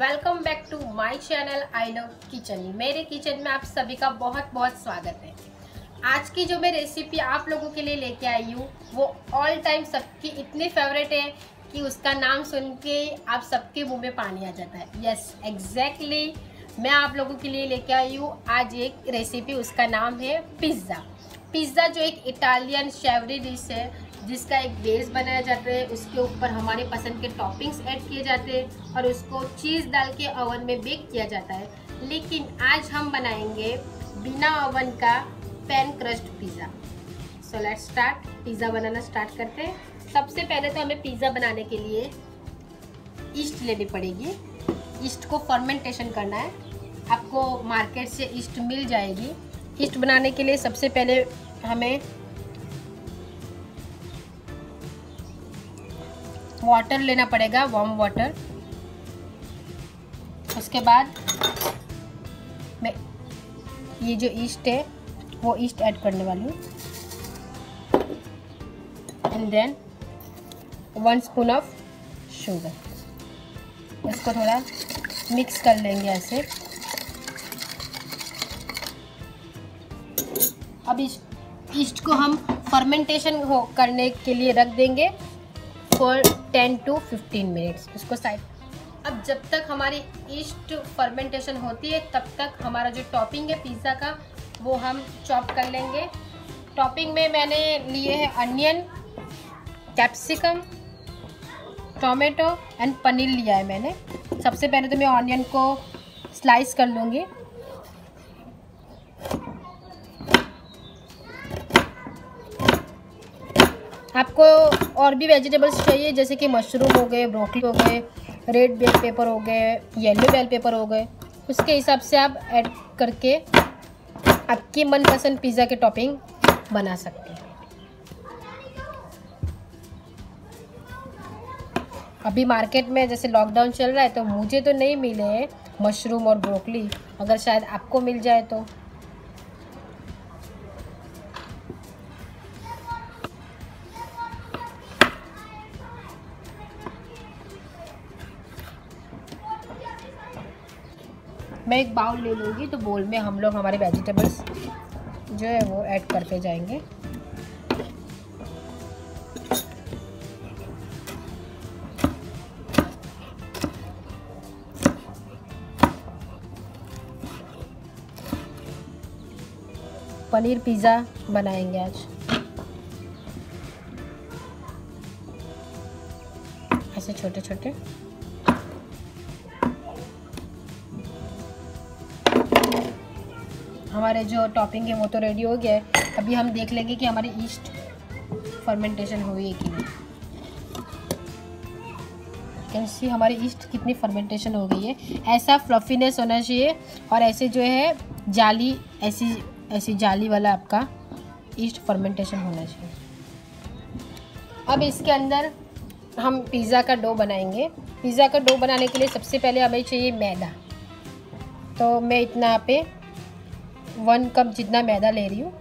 Welcome back to my channel I love kitchen. मेरे kitchen में आप सभी का बहुत बहुत स्वागत है। आज की जो मैं रेसिपी आप लोगों के लिए लेके आई हूँ वो ऑल टाइम सबकी इतनी फेवरेट है कि उसका नाम सुन के आप सबके मुँह में पानी आ जाता है। यस yes, एग्जैक्टली exactly, मैं आप लोगों के लिए लेके आई हूँ। आज एक रेसिपी उसका नाम है पिज़्ज़ा पिज़्ज़ा जो एक इटालियन शेवरी डिश है जिसका एक बेस बनाया जाता है, उसके ऊपर हमारे पसंद के टॉपिंग्स ऐड किए जाते हैं और उसको चीज़ डाल के ओवन में बेक किया जाता है। लेकिन आज हम बनाएँगे बिना ओवन का pan crust pizza so let start pizza बनाना स्टार्ट करते हैं। सबसे पहले तो हमें पिज़्ज़ा बनाने के लिए ईस्ट लेनी पड़ेगी। ईस्ट को फर्मेंटेशन करना है। आपको मार्केट से ईस्ट मिल जाएगी। ईस्ट बनाने के लिए सबसे पहले हमें वाटर लेना पड़ेगा वार्म वाटर उसके बाद मैं ये जो ईस्ट है, वो ईस्ट ऐड करने वाली हूँ. And then one spoon of sugar इसको थोड़ा मिक्स कर लेंगे ऐसे. अब इस ईस्ट को हम फर्मेंटेशन हो, करने के लिए रख देंगे. फॉर 10 टू 15 मिनट्स उसको साइड अब जब तक हमारी ईस्ट फर्मेंटेशन होती है, तब तक हमारा जो टॉपिंग है पिज़्ज़ा का, वो हम चॉप कर लेंगे। टॉपिंग में मैंने लिए हैं onion capsicum tomato and paneer लिया है मैंने। सबसे पहले तो मैं ऑनियन को स्लाइस कर लूँगी। आपको और भी वेजिटेबल्स चाहिए, जैसे कि मशरूम हो गए, ब्रोकली हो गए, रेड बेल पेपर हो गए, येलो बेल पेपर हो गए, उसके हिसाब से आप ऐड करके आपकी मनपसंद पिज़्ज़ा के टॉपिंग बना सकते हैं। अभी मार्केट में जैसे लॉकडाउन चल रहा है तो मुझे तो नहीं मिले मशरूम और ब्रोकली। अगर शायद आपको मिल जाए तो। मैं एक बाउल ले लूँगी तो बोल में हम लोग हमारे वेजिटेबल्स जो है वो ऐड करते जाएँगे। पनीर पिज़्ज़ा बनाएँगे आज। ऐसे छोटे छोटे हमारे जो टॉपिंग है वो तो रेडी हो गया है। अभी हम देख लेंगे कि हमारी ईस्ट फर्मेंटेशन हुई है कि नहीं। कैन सी हमारी ईस्ट कितनी फर्मेंटेशन हो गई है। ऐसा फ्लफीनेस होना चाहिए और ऐसे जो है जाली, ऐसी ऐसी जाली वाला आपका ईस्ट फर्मेंटेशन होना चाहिए। अब इसके अंदर हम पिज़्ज़ा का डो बनाएँगे। पिज़्ज़ा का डो बनाने के लिए सबसे पहले हमें चाहिए मैदा। तो मैं इतना पे वन कप जितना मैदा ले रही हूँ।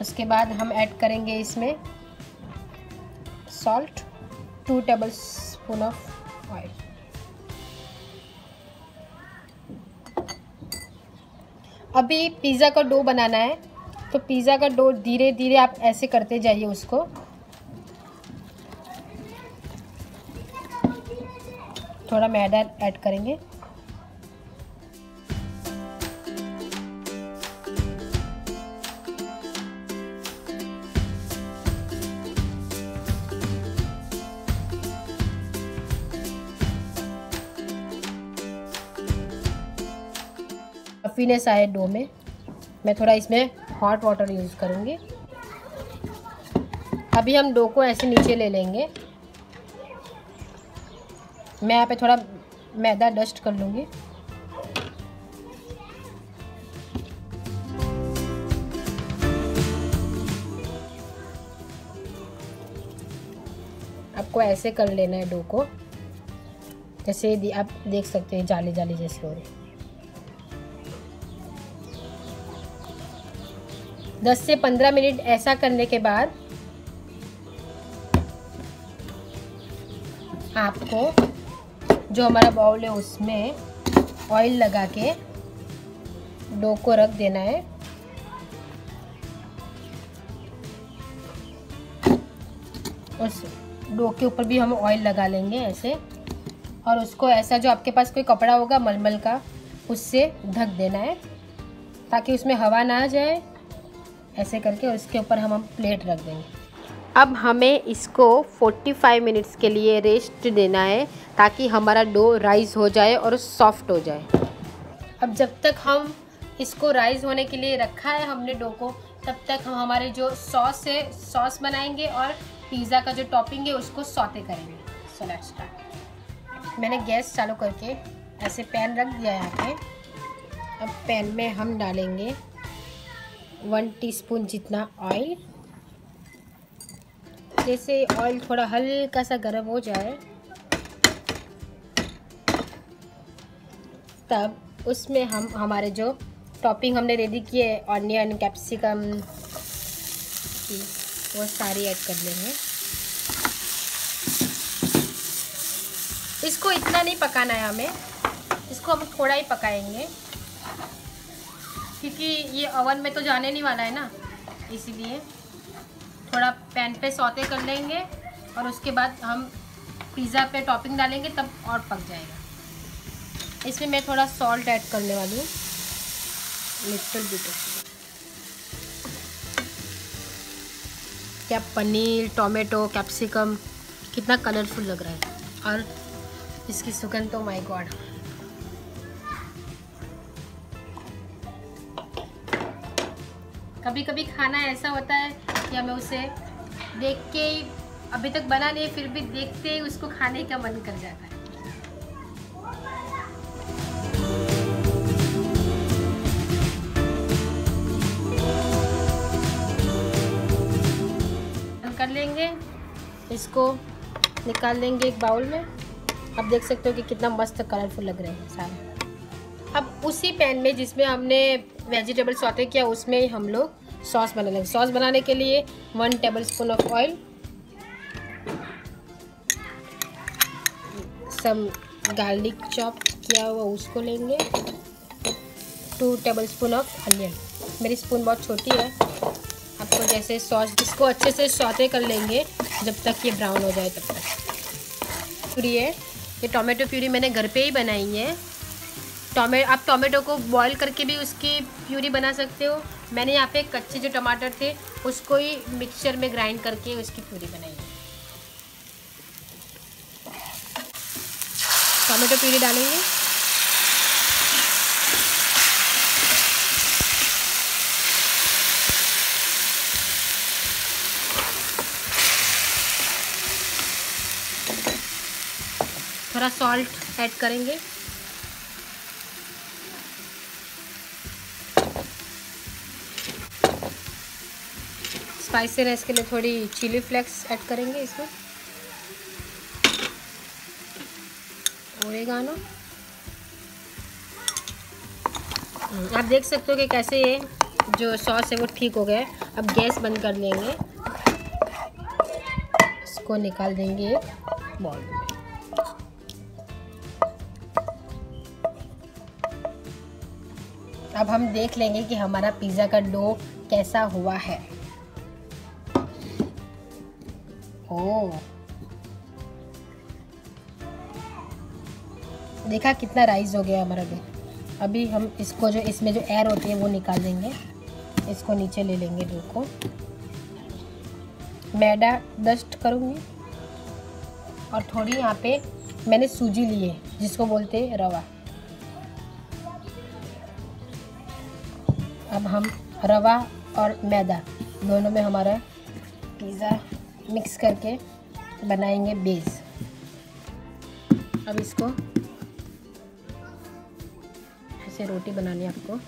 उसके बाद हम ऐड करेंगे इसमें salt two tablespoon of oil अभी पिज़्ज़ा का डो बनाना है तो पिज़्ज़ा का डो धीरे धीरे आप ऐसे करते जाइए उसको। थोड़ा मैदा ऐड करेंगे। फीनेस आए डो में। मैं थोड़ा इसमें हॉट वाटर यूज़ करूँगी। अभी हम डो को ऐसे नीचे ले लेंगे। मैं यहाँ पे थोड़ा मैदा डस्ट कर लूँगी। आपको ऐसे कर लेना है डो को। जैसे आप देख सकते हैं जाली जाली जैसे हो रही दस से पंद्रह मिनट ऐसा करने के बाद आपको जो हमारा बाउल है, उसमें ऑयल लगा के डो को रख देना है। उस डो के ऊपर भी हम ऑयल लगा लेंगे ऐसे। और उसको ऐसा जो आपके पास कोई कपड़ा होगा, मलमल का, उससे ढक देना है, ताकि उसमें हवा ना आ जाए। ऐसे करके उसके ऊपर हम हम प्लेट रख देंगे। अब हमें इसको 45 मिनट्स के लिए रेस्ट देना है, ताकि हमारा डो राइस हो जाए और सॉफ्ट हो जाए। अब जब तक हम इसको राइस होने के लिए रखा है हमने डो को, तब तक हम हमारे जो सॉस है सॉस बनाएँगे और पिज़्ज़ा का जो टॉपिंग है, उसको सौते करेंगे। सो लेट्स स्टार्ट मैंने गैस चालू करके ऐसे पैन रख दिया यहाँ पे। अब पैन में हम डालेंगे वन टीस्पून जितना ऑयल जैसे ऑयल थोड़ा हल्का सा गर्म हो जाए, तब उसमें हम, हमारे जो टॉपिंग हमने रेडी किए ऑनियन कैप्सिकम वो सारी ऐड कर लेंगे। इसको इतना नहीं पकाना है हमें, इसको हम थोड़ा ही पकाएँगे, क्योंकि ये ओवन में तो जाने नहीं वाला है ना, इसीलिए। थोड़ा पैन पे सौते कर लेंगे और उसके बाद हम पिज़्ज़ा पे टॉपिंग डालेंगे, तब और पक जाएगा। इसमें मैं थोड़ा सॉल्ट ऐड करने वाली हूँ। लिटल बिट क्या पनीर, टोमेटो, कैप्सिकम, कितना कलरफुल लग रहा है। और इसकी सुगंध तो माय गॉड कभी कभी खाना ऐसा होता है कि हमें उसे देख के अभी तक बना नहीं, फिर भी देखते ही उसको खाने का मन कर जाता है। कर लेंगे, इसको निकाल लेंगे एक बाउल में। अब देख सकते हो कि कितना मस्त कलरफुल लग रहे हैं सारे। अब उसी पैन में जिसमें हमने वेजिटेबल सौते किया, उसमें ही हम लोग सॉस बना लेंगे। सॉस बनाने के लिए one tablespoon of oil some garlic chop किया हुआ, उसको लेंगे। Two tablespoon of onion मेरी स्पून बहुत छोटी है। आपको जैसे सॉस इसको अच्छे से सौते कर लेंगे, जब तक ये ब्राउन हो जाए तब तक। प्यूरी है ये टोमेटो प्यूरी मैंने घर पे ही बनाई है। टोमे, आप टोमेटो को बॉईल करके भी उसकी प्यूरी बना सकते हो। मैंने यहाँ पे कच्चे जो टमाटर थे, उसको ही मिक्सचर में ग्राइंड करके उसकी प्यूरी बनाई टोमेटो प्यूरी डालेंगे। थोड़ा सॉल्ट ऐड करेंगे। स्पाइसीनेस के लिए थोड़ी चिली फ्लेक्स ऐड करेंगे इसमें। ओरेगानो हम्म, आप देख सकते हो कि कैसे ये जो सॉस है वो ठीक हो गया है। अब गैस बंद कर लेंगे इसको निकाल देंगे एक बॉल अब हम देख लेंगे कि हमारा पिज़्ज़ा का डो कैसा हुआ है। ओ देखा कितना राइस हो गया हमारा भी। अभी हम इसको जो, इसमें जो एयर होती है वो निकाल देंगे। इसको नीचे ले लेंगे डो को मैदा डस्ट करूँगी। और थोड़ी यहाँ पे मैंने सूजी ली है, जिसको बोलते हैं रवा। अब हम रवा और मैदा, दोनों में हमारा पिज़्ज़ा मिक्स करके बनाएँगे बेस। अब इसको ऐसे रोटी बनानी है आपको।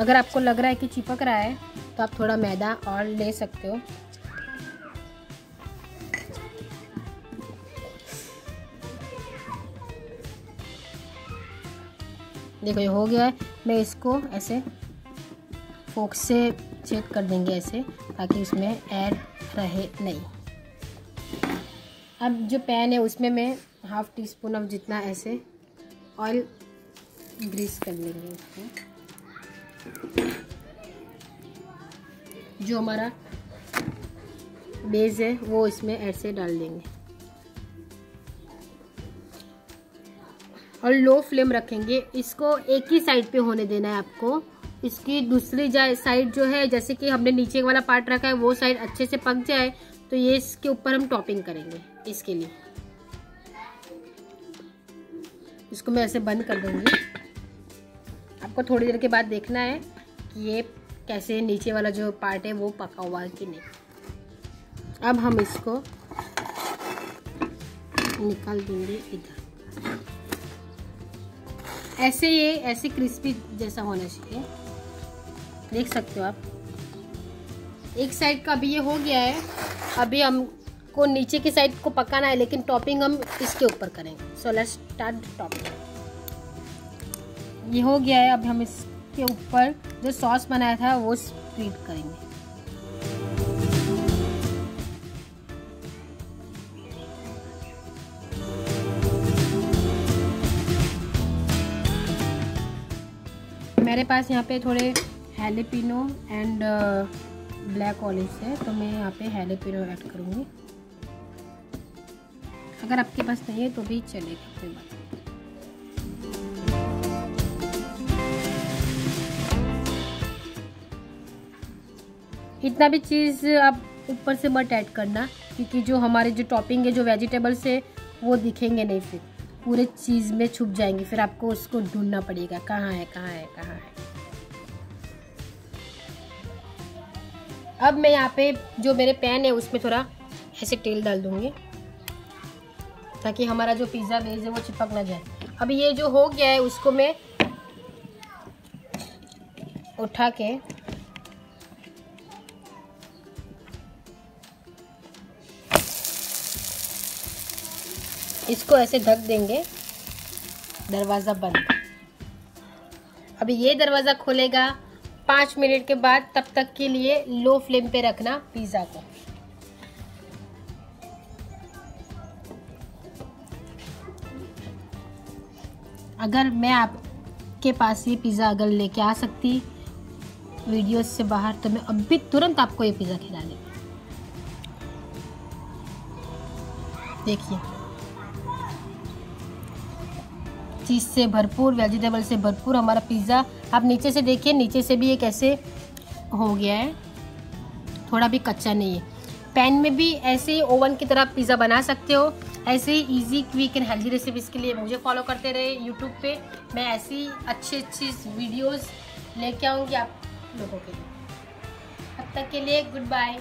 अगर आपको लग रहा है कि चिपक रहा है तो आप थोड़ा मैदा और ले सकते हो। देखो, ये हो गया है। मैं इसको ऐसे फोक से चेक कर देंगे ऐसे, ताकि उसमें एयर रहे नहीं। अब जो पैन है, उसमें मैं हाफ़ टी स्पून अब जितना ऐसे ऑयल ग्रीस कर लेंगे उसको जो हमारा बेस है, वो इसमें ऐसे डाल देंगे। और लो फ्लेम रखेंगे। इसको एक ही साइड पे होने देना है आपको। इसकी दूसरी साइड जो है, जैसे कि हमने नीचे वाला पार्ट रखा है, वो साइड अच्छे से पक जाए तो ये इसके ऊपर हम टॉपिंग करेंगे इसके लिए। इसको मैं ऐसे बंद कर दूँगी। आपको थोड़ी देर के बाद देखना है कि ये कैसे नीचे वाला जो पार्ट है, वो पका हुआ है कि नहीं। अब हम इसको निकाल देंगे इधर। ऐसे ये, ऐसे क्रिस्पी जैसा होना चाहिए। देख सकते हो आप। एक साइड का अभी ये हो गया है। अभी हमको नीचे की साइड को पकाना है, लेकिन टॉपिंग हम इसके ऊपर करेंगे। सो लेट्स स्टार्ट टॉपिंग ये हो गया है, अब हम इसके ऊपर जो सॉस बनाया था, वो स्प्रीड करेंगे। मेरे पास यहाँ पे थोड़े हेलेपिनो एंड ब्लैक ऑलिव्स है तो मैं यहाँ पे हेलेपिनो ऐड करूँगी। अगर आपके पास नहीं है तो भी चलेगा कोई बात इतना भी चीज़ आप ऊपर से मत ऐड करना, क्योंकि जो हमारे जो टॉपिंग है, जो वेजिटेबल्स है, वो दिखेंगे नहीं फिर। पूरे चीज़ में छुप जाएँगे, फिर आपको उसको ढूंढना पड़ेगा, कहाँ है कहाँ है कहाँ है। अब मैं यहाँ पे जो मेरे पैन है, उसमें थोड़ा ऐसे तेल डाल दूँगी, ताकि हमारा जो पिज़्ज़ा बेस है, वो चिपक ना जाए। अब ये जो हो गया है, उसको मैं उठा के इसको ऐसे ढक देंगे, दरवाज़ा बंद। अभी ये दरवाज़ा खोलेगा पाँच मिनट के बाद तब तक के लिए लो फ्लेम पे रखना पिज़्ज़ा को। अगर मैं आपके पास ये पिज़्ज़ा अगर लेके आ सकती वीडियो से बाहर तो मैं अभी तुरंत आपको ये पिज़्ज़ा खिला दे देखिए। चीज़ से भरपूर, वेजिटेबल से भरपूर हमारा पिज़्ज़ा आप नीचे से देखिए, नीचे से भी ये कैसे हो गया है। थोड़ा भी कच्चा नहीं है। पैन में भी ऐसे ही ओवन की तरह पिज़्ज़ा बना सकते हो। ऐसे ही easy quick and healthy recipes के लिए मुझे फॉलो करते रहे यूट्यूब पे। मैं ऐसी अच्छी अच्छी वीडियोस लेके आऊँगी आप लोगों के लिए। तब तक के लिए गुड बाय